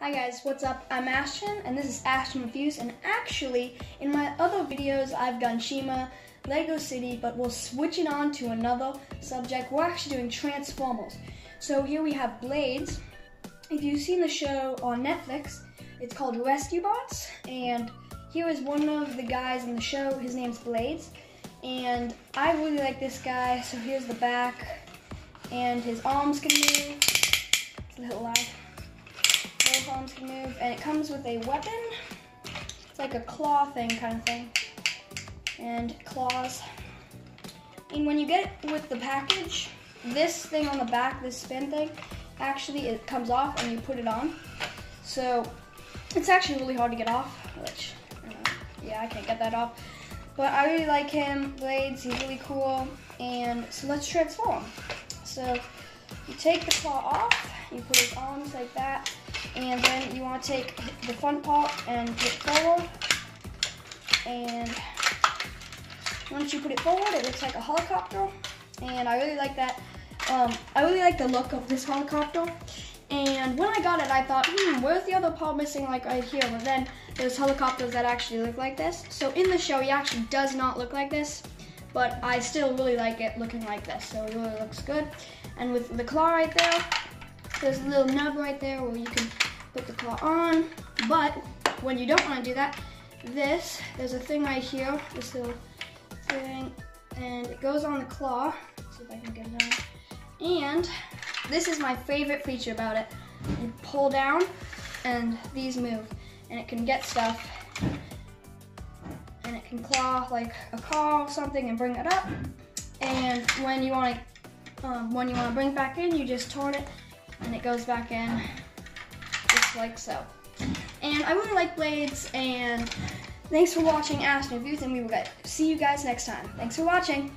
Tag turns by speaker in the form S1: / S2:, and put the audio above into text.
S1: Hi guys, what's up? I'm Ashton and this is Ashton Reviews and actually in my other videos I've done Chima, Lego City, but we'll switch it on to another subject. We're actually doing Transformers. So here we have Blades. If you've seen the show on Netflix, it's called Rescue Bots and here is one of the guys in the show, his name's Blades. And I really like this guy, so here's the back and his arms can move. Comes with a weapon. It's like a claw thing kind of thing, and claws. And when you get it with the package, this thing on the back, this spin thing, actually it comes off and you put it on. So it's actually really hard to get off, which, uh, yeah, I can't get that off. But I really like him, Blades, he's really cool. And so let's transform. So you take the claw off, you put his arms like that, and then you want to take the fun part and put it forward. And once you put it forward, it looks like a helicopter. And I really like that. Um, I really like the look of this helicopter. And when I got it, I thought, hmm, where's the other part missing like right here? But then there's helicopters that actually look like this. So in the show, he actually does not look like this. But I still really like it looking like this. So it really looks good. And with the claw right there, there's a little nub right there where you can put the claw on. But when you don't want to do that, this, there's a thing right here, this little thing, and it goes on the claw. Let's see if I can get it on. And this is my favorite feature about it. You pull down and these move and it can get stuff and it can claw like a car or something and bring it up. And when you want to um, when you want to bring it back in, you just turn it and it goes back in just like so. And I really like blades and thanks for watching Ashton Reviews and we will see you guys next time. Thanks for watching.